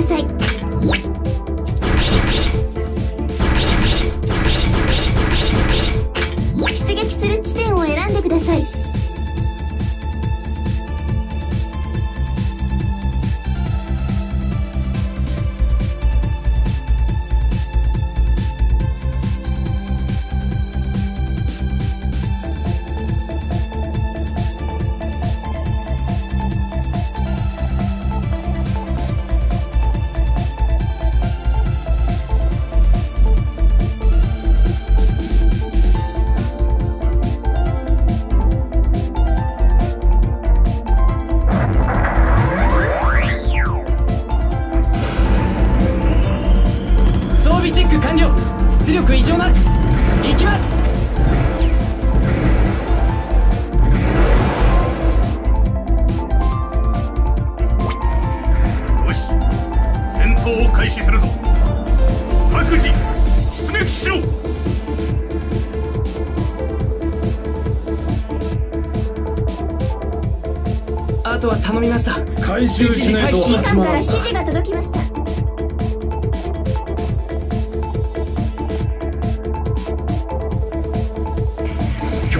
ださい。出撃する地点を選んでください。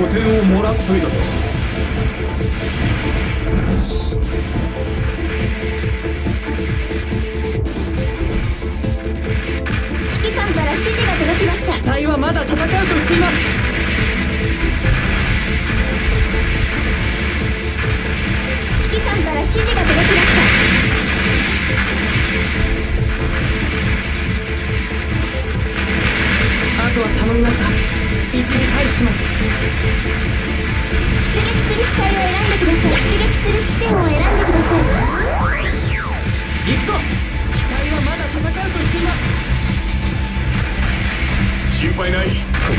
拠点をもらっといたぞ。指揮官から指示が届きました。機体はまだ戦うと言っています。指揮官から指示が届きました。あとは頼みました一時退避します。出撃する機体を選んでください。出撃する地点を選んでください。行くぞ。機体はまだ戦うと言っています。心配ない。修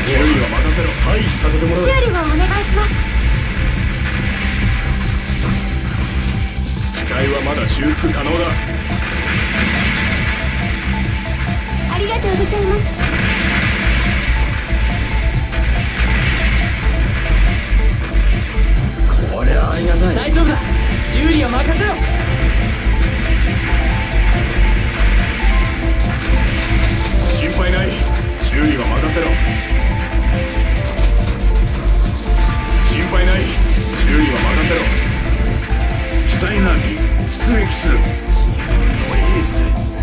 理は任せろ。退避させてもらう。修理をお願いします。機体はまだ修復可能だ。ありがとうございますゃありがたい。大丈夫だ。修理は任せろ。心配ない。修理は任せろ。心配ない。修理は任せろ。機体なき出撃する。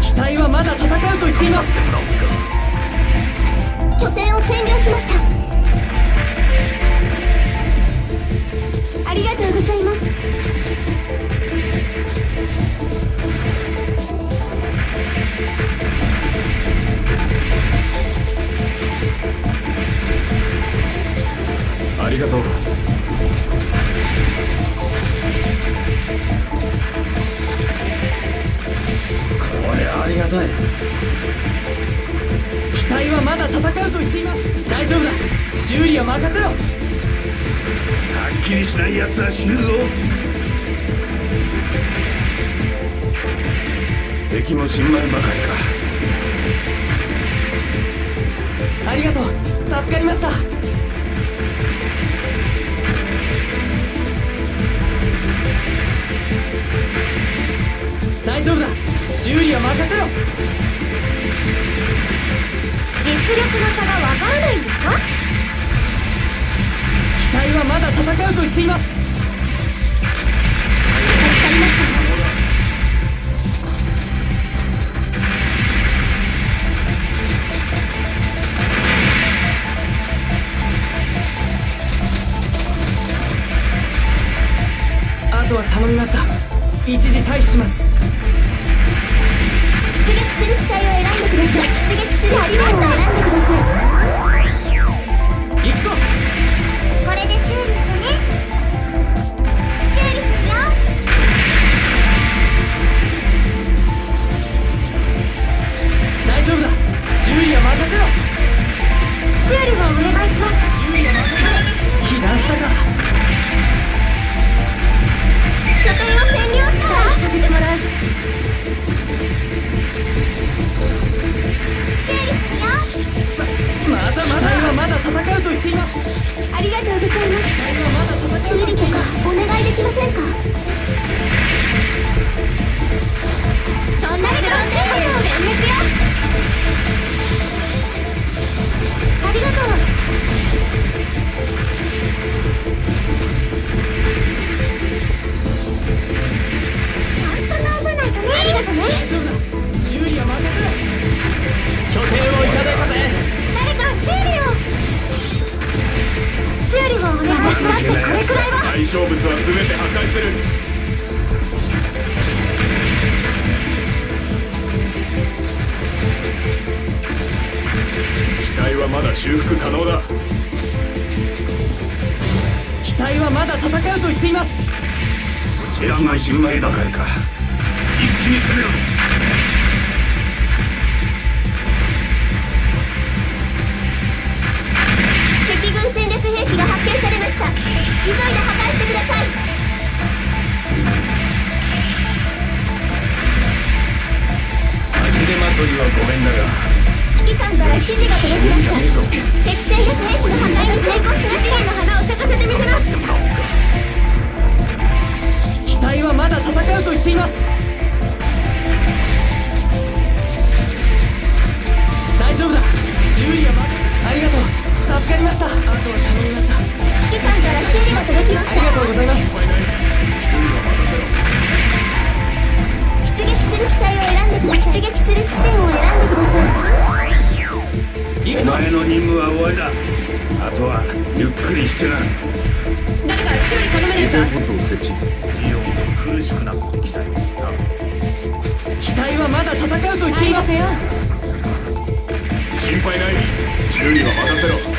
機体はまだ戦うと言っています。拠点を占領しましたありがとうございます。ありがとう。こりゃありがたい。機体はまだ戦うと言っています。大丈夫だ。修理は任せろはっきりしない奴は死ぬぞ。敵も新米ばかりか。ありがとう。助かりました。大丈夫だ。修理は任せろ。実力の差がわからないんですか？機体はまだ戦うと言っています。助かりました。あとは頼みました。一時退避します。対象物は全て破壊する。機体はまだ修復可能だ。機体はまだ戦うと言っています。敵が心配ばかりか。一気に攻めろ急いで破壊してください。足手まといはごめんだが。指揮官から指示が届きました心配ない。修理は任せろ。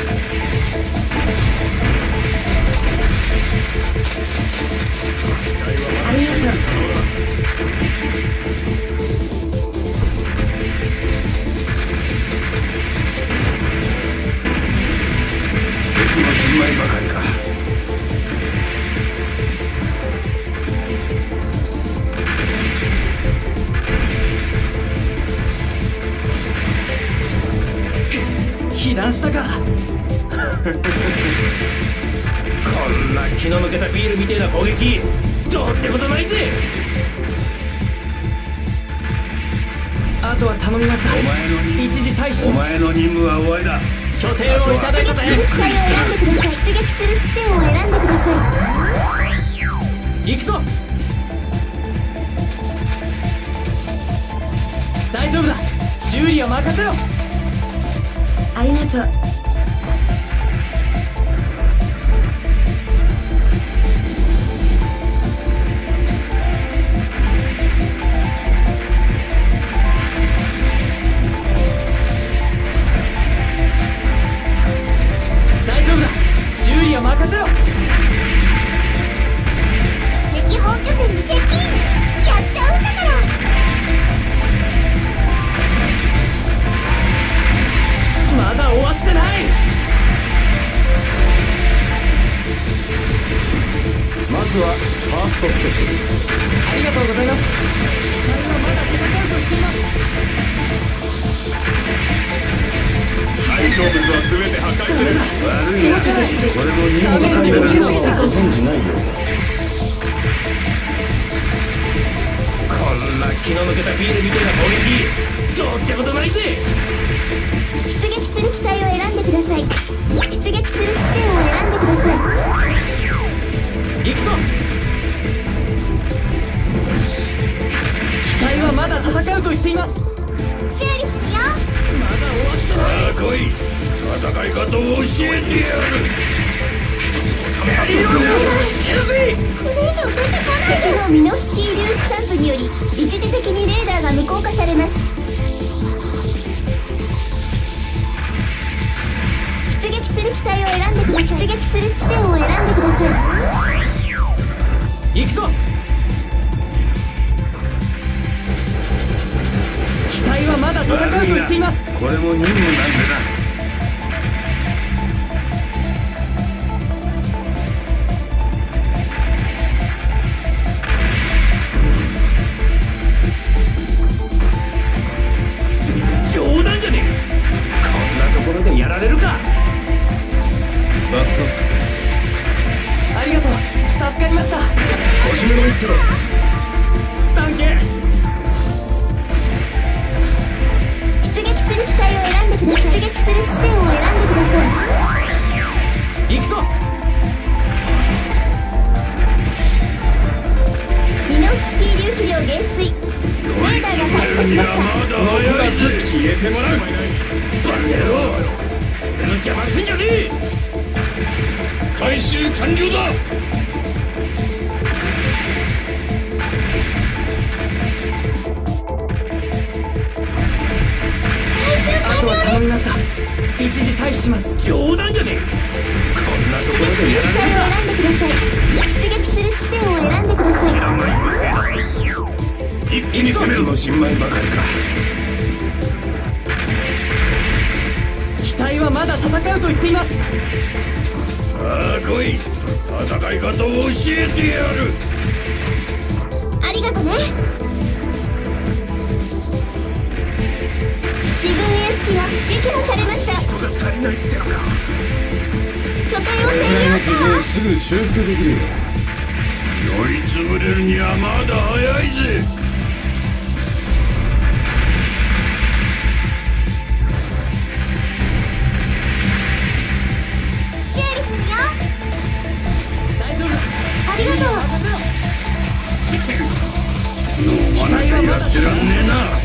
とは頼みましたお前の任務一時退避しお前の任務は終わりだ。拠点をいただいたぜ出撃する機体を選んでください出撃する地点を選んでください行くぞ。大丈夫だ。修理は任せろ。ありがとうは任せろ。敵本拠点に接近。やっちゃうんだから。まだ終わってない。まずはファーストステップです。ありがとうございます。機体はまだ戦うと言っています対象物は全て破壊する。悪いなこれの任務の関連なのはご存じないよこんな気の抜けたビールみたいな攻撃。どうってことないぜ。まだこれも任務なんでな戦うと言っています。さあ来い。戦い方を教えてやる。ありがとね。自分が撃破されました。人が足りないってのか。拠点を占領した。すぐ修復できるよ。酔いつぶれるにはまだ早いぜう飲まなきゃやってらんねえな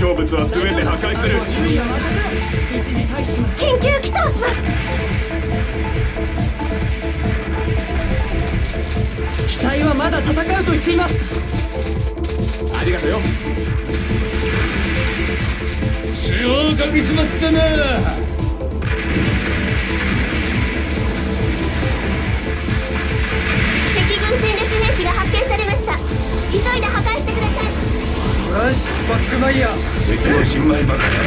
し対象物は全て破壊する。緊急起動します。機体はまだ戦うと言っています。ありがとうよ。血をかけちまったな。敵軍戦略兵器が発見されました。急いで破壊してくださいよしバックマイヤー敵も新米ばかりか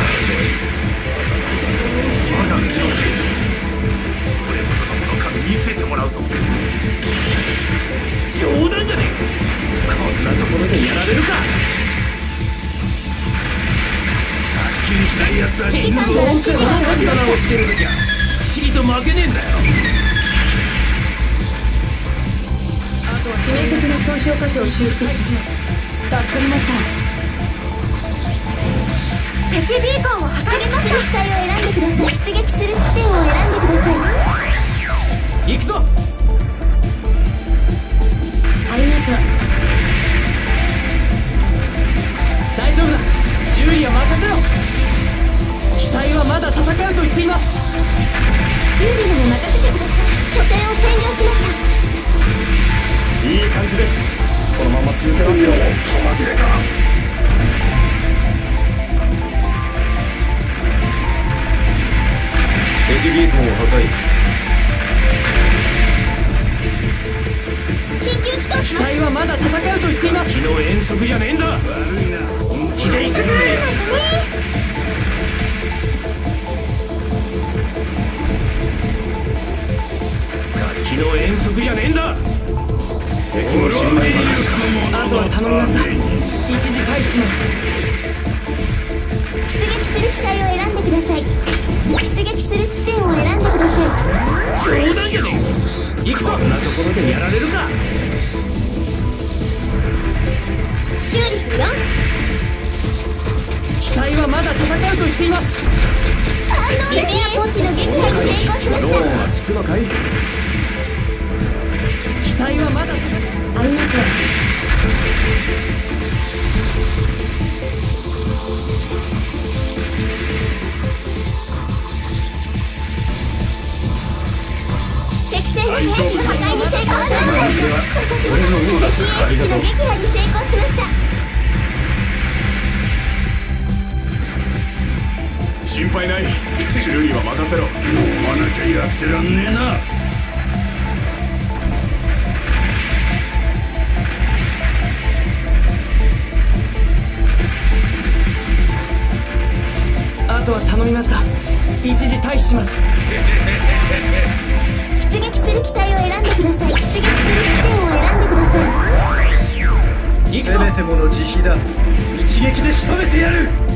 我が身の兵士これほどのものか見せてもらうぞ冗談じゃねえこんなところでやられるかはっきりしない奴は死ぬぞ指揮官から指示が入りましをしてる時は不思議と負けねえんだよ致命的な損傷箇所を修復します。助かりました。敵ビーコンを破壊する機体を選んでください出撃する地点を選んでください行くぞ。ありがとう大丈夫だ。周囲は任せろ。機体はまだ戦うと言っています。冗談じゃねえ行くぞこんなところでやられるか。い修理するよ。機体はまだ戦うと言っています。リペアポンチの撃破に成功しました。効くのかい？機体はまだ戦う。ありがとう敵戦の兵器の破壊に成功したのです私も敵エースの撃破に成功しました心配ない。修理は任せろ。飲まなきゃやってらんねえなあとは頼みました。一時退避します。だ。一撃で仕留めてやる。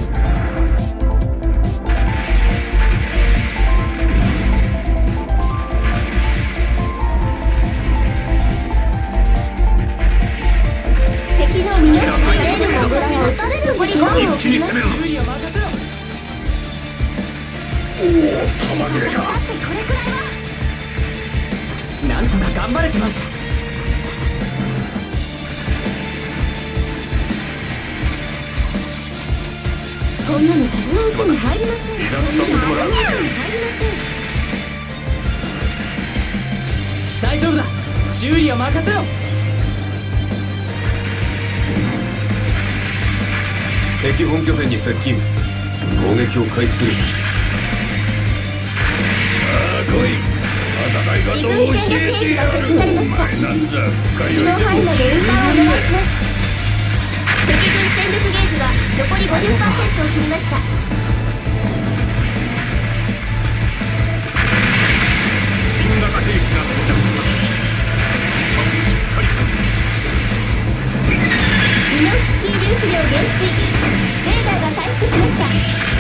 撃を開始する。ああ来い。戦い方を教えてやる。お前なんざ深酔いでもの範囲まで運搬をお願いします敵軍戦力ゲージは残り50%を切りました新型兵器が到着しました。ミノフスキー粒子量減衰レーダーが回復しました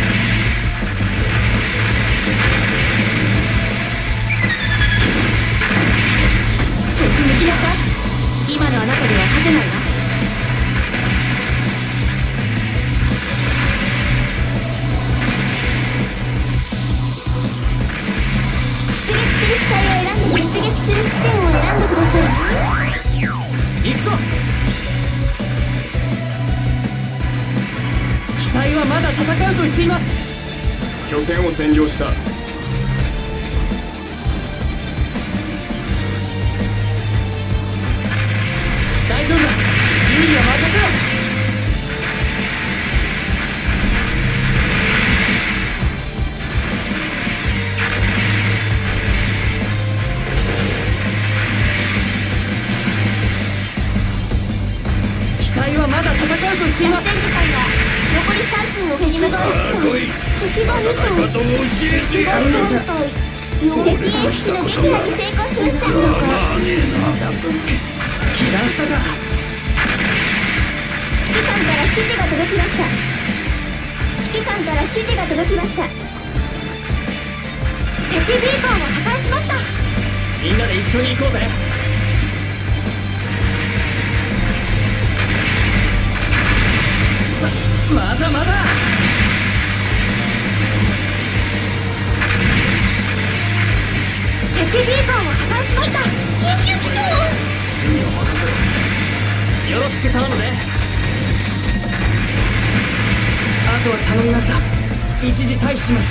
直撃なさい今のあなたでは勝てないわ出撃する機体を選んで出撃する地点を選んでください行くぞ。機体はまだ戦うと言っています。拠点を占領した。修理は任せろ機体はまだ。戦うと言っています戦時間が残り3分を切りまああ来い敵が2頭方を教えてやる3体敵演出のか官から指示が届きました。指揮官から指示が届きました。敵ビーコンを破壊しました。みんなで一緒に行こうぜ。ままだまだ。敵ビーコンを破壊しました。緊急機能よろしく頼むぜあとは頼みました。一時退避します。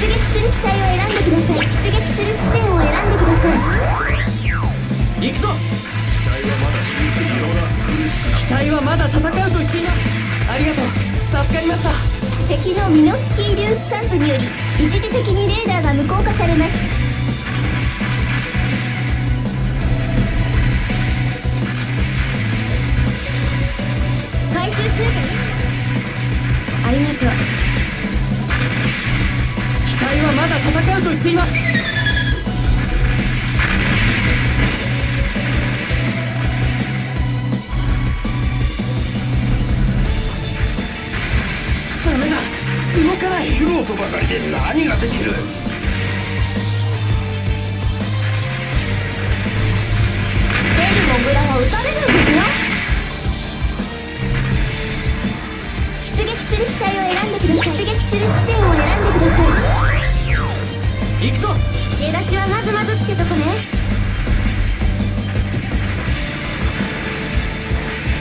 出撃する機体を選んでください。出撃する地点を選んでください。行くぞ。機体はまだ修復不能だ機体はまだ戦うと言っています。ありがとう。助かりました。敵のミノフスキー粒子散布により一時的にレーダーが無効化されます回収しなきゃありがとう。機体はまだ戦うと言っています。ダメだ。動かない。素人ばかりで何ができる？ベルモグラは撃たれるんですよる機体を選んでください出撃する地点を選んでください行くぞ出だしはまずまずってとこね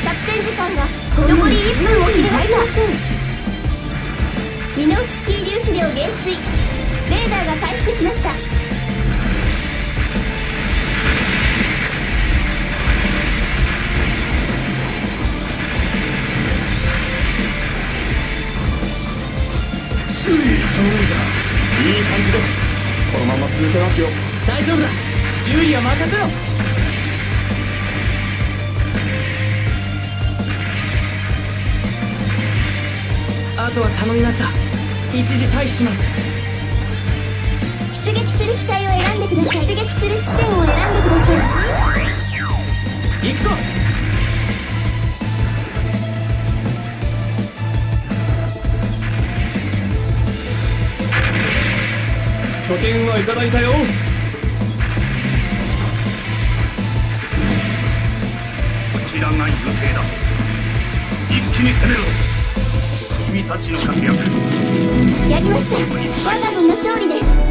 作戦時間が残り1分を切りましたミノフスキー粒子量減衰レーダーが回復しました修理頼んだいい感じです。このまま続けますよ。大丈夫だ。修理は任せろ。あとは頼みました。一時退避します。出撃する機体を選んでください。出撃する地点を選んでください。行くぞ拠点はいただいたよ。こちらが優勢だ。ちに攻めろ。君たちの活躍。やりました。我が軍の勝利です